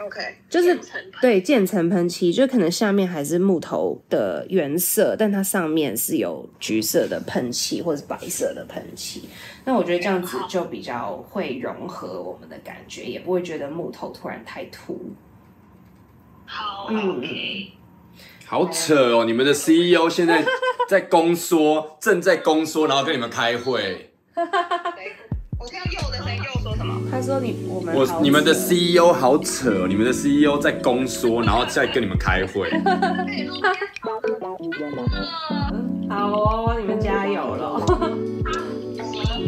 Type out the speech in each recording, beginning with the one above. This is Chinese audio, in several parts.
OK，就是对渐层喷漆，就可能下面还是木头的原色，但它上面是有橘色的喷漆或者是白色的喷漆。那我觉得这样子就比较会融合我们的感觉，也不会觉得木头突然太突。好嗯，OK，好扯哦！你们的 CEO 现在在宫缩，正在宫缩，然后跟你们开会。他说你我们我你们的 CEO 好扯哦！你们的 CEO 在宫缩，然后再跟你们开会。好哦，你们加油了，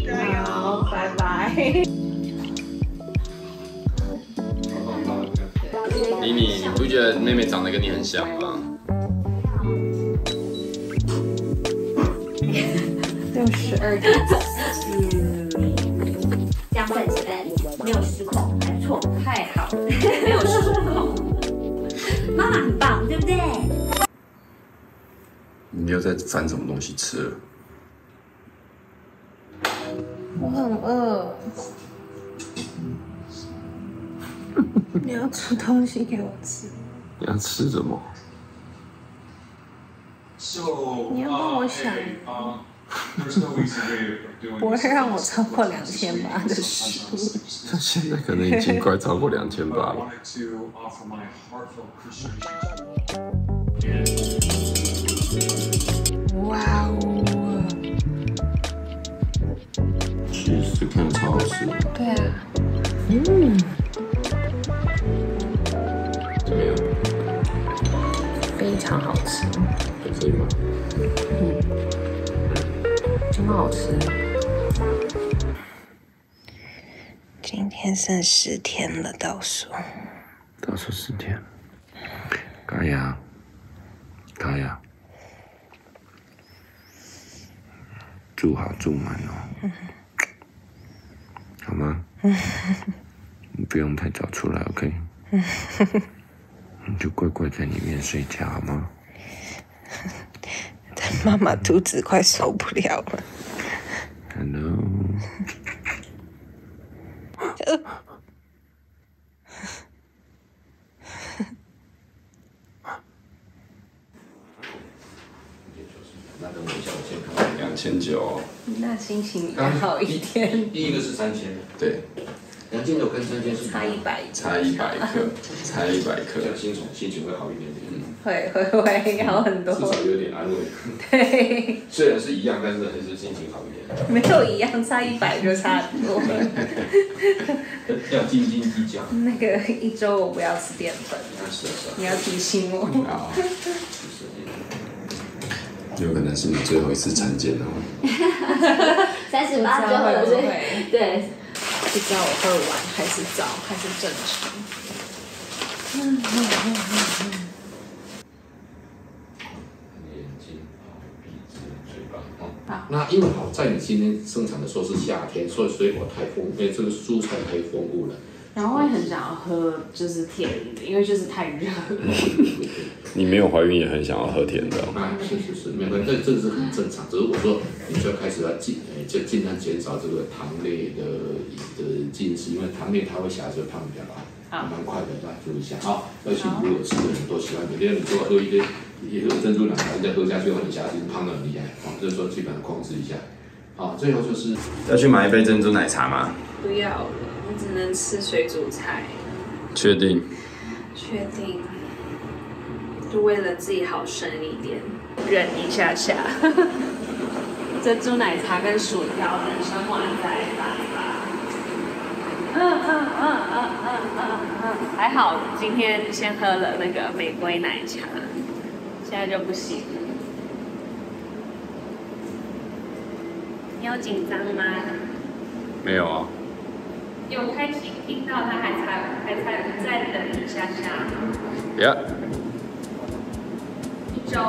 加油！好，拜拜。妮妮，你不觉得妹妹长得跟你很像吗？六十二点这样算起来没有失控，还不错。太好了，没有失控。妈妈很棒，对不对？你又在翻什么东西吃了？我很饿。你要煮东西给我吃，你要吃什么？你要帮我想，不 不会让我超过两千八的书。他现在可能已经快超过两千八了。哇哦！其实看超好吃，对啊，嗯怎么样？非常好吃，还可以吗？真好吃。今天剩十天了，倒数。倒数十天，嘎呀，嘎呀，住好住满哦，好吗？你 不用太早出来，OK？你就乖乖在里面睡觉，好吗？但妈妈肚子快受不了了。Hello，那等我一下，我先看两千九，那心情还好一点，第一个是三千，对，两千九跟三千是差一百，差一百克，差一百克心情心情会好一点点，会会会好很多至。少有点安慰。对，虽然是一样，但是还是心情好一点。没有一样，差一百就差很多。要斤斤计较。那个一周我不要吃淀粉，是是你要提醒我。有可能是你最后一次产检哦。三十八周会不会，对，不知道我会完还是早还是正常。眼睛、鼻子、嘴巴。哦，那因为好在你今天生产的时候是夏天，所以水果太丰，哎，这个蔬菜太丰富了。然后会很想要喝就是甜的，因为就是太热了。你没有怀孕也很想要喝甜的哦、啊，是是是，没关系，这这是很正常。只是我说，你就要开始要尽，呃，就尽量减少这个糖类的的进食，因为糖类它会下就胖比较快，好蛮快的，大家注意一下啊。而且如果吃的人都喜欢，有的人你多喝一杯一喝珍珠奶茶，再喝下去，一下次胖的很厉害，啊，就是说基本上控制一下。好，最后就是要去买一杯珍珠奶茶吗？不要了，我只能吃水煮菜。确定？确定，就为了自己好生一点，忍一下下。珍珠奶茶跟薯条，等生完再来吧。嗯嗯嗯嗯嗯嗯嗯，还好今天先喝了那个玫瑰奶茶，现在就不行。你有紧张吗？没有啊。有开心听到他还差还差再等一下下，呀、一周。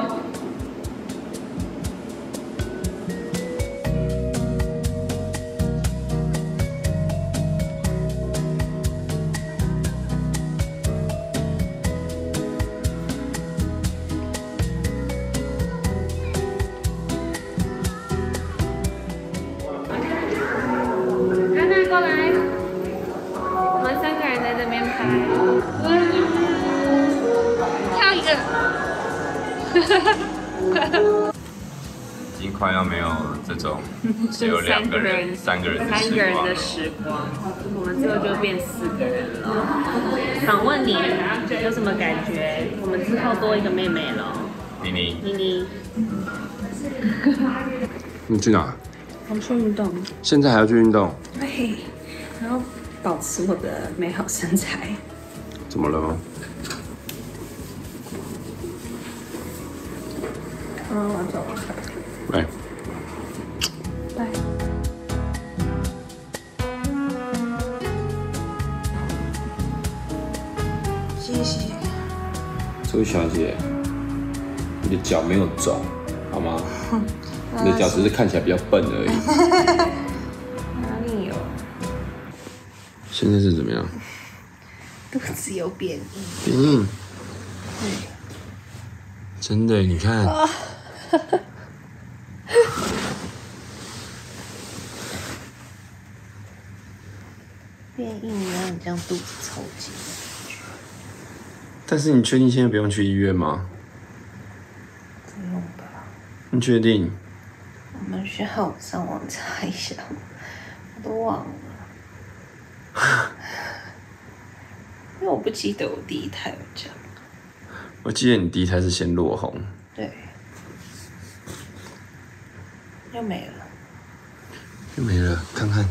只有两个人、三个人的时三个人的。时光，我们最后就变四个人了。访问你有什么感觉？我们之后多一个妹妹了，妮妮，妮妮。你去哪？我去运动，现在还要去运动？对，然后保持我的美好身材。怎么了吗？嗯，我走了，来，这位小姐，你的脚没有肿，好吗？你的脚只是看起来比较笨而已。哪里有？现在是怎么样？肚子有变硬。变硬。真的，你看。变硬让你这样肚子抽筋。但是你确定现在不用去医院吗？不用吧？你确定？我们需要上网查一下，我都忘了。因为我不记得我第一胎有这样。我记得你第一胎是先落红，对。又没了。又没了，看看。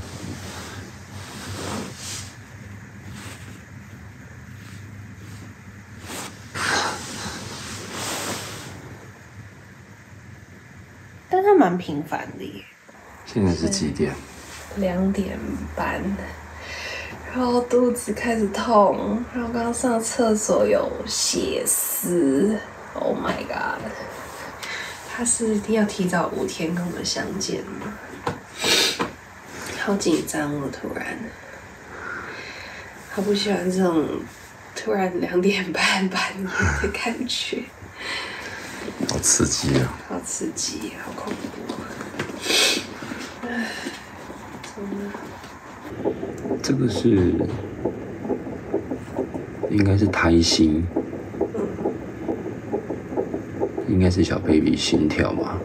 蛮频繁的耶。现在是几点？两点半，然后肚子开始痛，然后刚刚上厕所有血丝，Oh my god！他是一定要提早五天跟我们相见吗？好紧张哦，突然，好不喜欢这种突然两点半半夜的感觉，好刺激啊！好刺激，好恐怖。唉，怎么了？这个是，应该是胎心，应该是小 baby 心跳吧，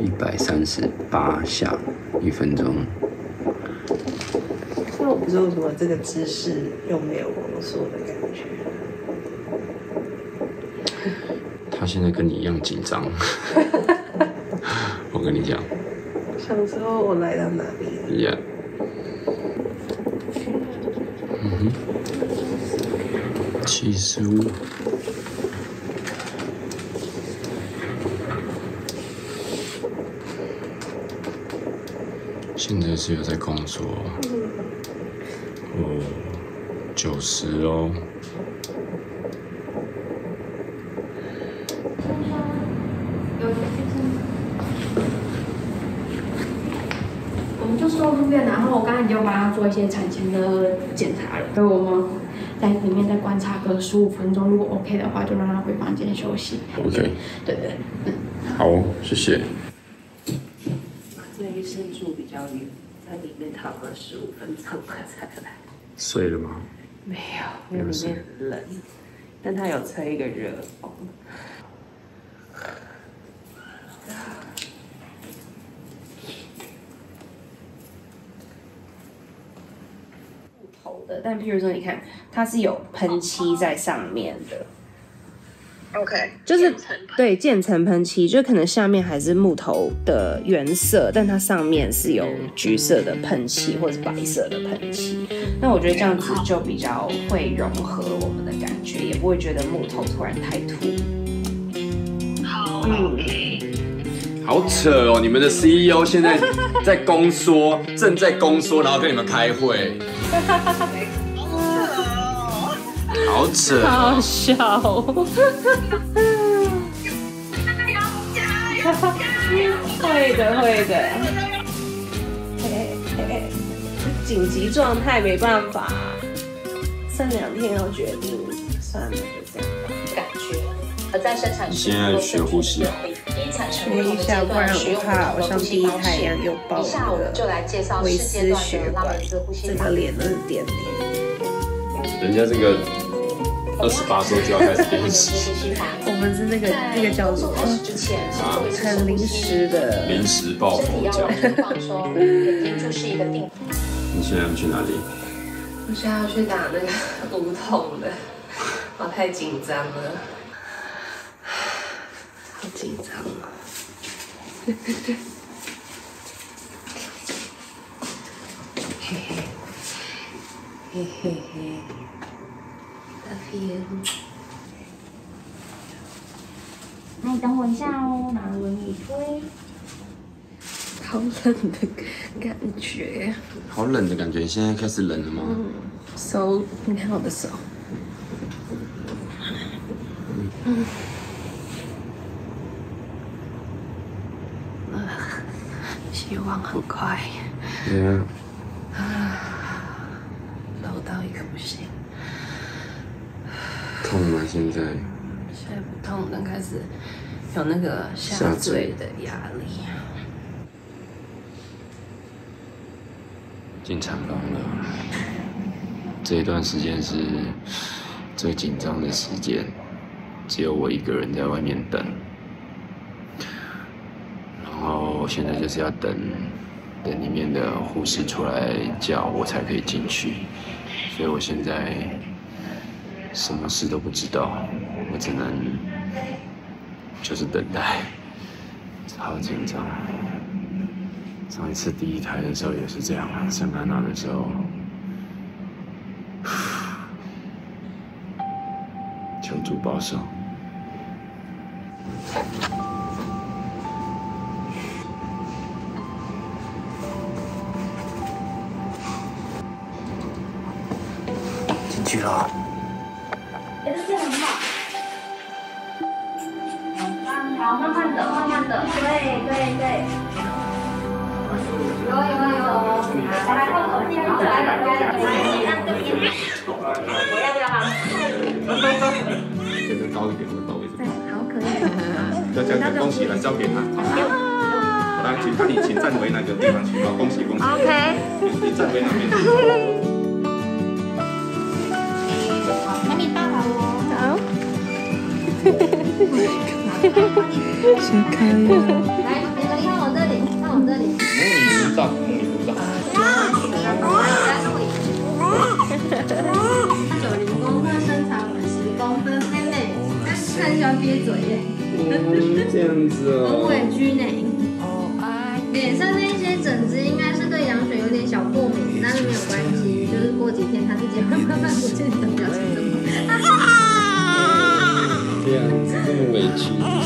一百三十八下一分钟。那我不知道为什么这个姿势又没有宫缩的感觉。他现在跟你一样紧张，我跟你讲，想知道我来到哪里？了？呀、嗯哼，七十五。现在是有在工作，哦，九十哦，我然后我刚才已经帮他做一些产前的检查了，所以我们在里面再观察个十五分钟，如果 OK 的话，就让他回房间休息。OK，对对，好哦，谢谢。这医生住比较远，在里面躺了十五分钟他才来。睡了吗？没有，因为里面很冷，但他有吹一个热风。的，但譬如说，你看，它是有喷漆在上面的，OK，就是对渐层喷漆，就可能下面还是木头的原色，但它上面是有橘色的喷漆或者是白色的喷漆。那我觉得这样子就比较会融合我们的感觉，也不会觉得木头突然太突。好嗯好扯哦！你们的 CEO 现在在宫缩，正在宫缩，然后跟你们开会，好扯好哦！笑、哦，会的会的。嘿嘿嘿紧急状态没办法，剩两天要决定，算了，就这样吧。感觉，而在生产时现在学呼吸啊因产生学一下，不然我怕我像第一胎一样又爆一下我就来介绍维世界段的拉管美兹呼，吸整法个脸都是点点。人家这个二十八周就要开始练习，我们是那个那个叫什么？之前啊很临时的。临时抱佛脚。放松，眼睛注视一个定。你现在要去哪里？我现在要去打那个无痛的，我太紧张了，紧张啊！嘿嘿嘿嘿嘿，Love you。那你等我一下哦，拿轮椅推。好冷的感觉。好冷的感觉，现在开始冷了吗？手，你看我的手。嗯。啊，希望很快对啊，老到一个不行，痛吗？现在现在不痛，但开始有那个下坠的压力。进产房了。这一段时间是最紧张的时间，只有我一个人在外面等。现在就是要等等里面的护士出来叫我才可以进去，所以我现在什么事都不知道，我只能就是等待，好紧张。上一次第一胎的时候也是这样，生安娜的时候，求助保守。高一点，我高一点。好可爱。要这，恭喜来照片啊！好，来，请你，请站回那个地方去，好，恭喜恭喜。OK。你站回那边。那你抱好我。先开呀。来，耶，这样子很哦。委屈呢。脸上那些疹子应该是对羊水有点小过敏，但是没有关系，就是过几天它自己会慢慢不见你的表情。这样子这么委屈。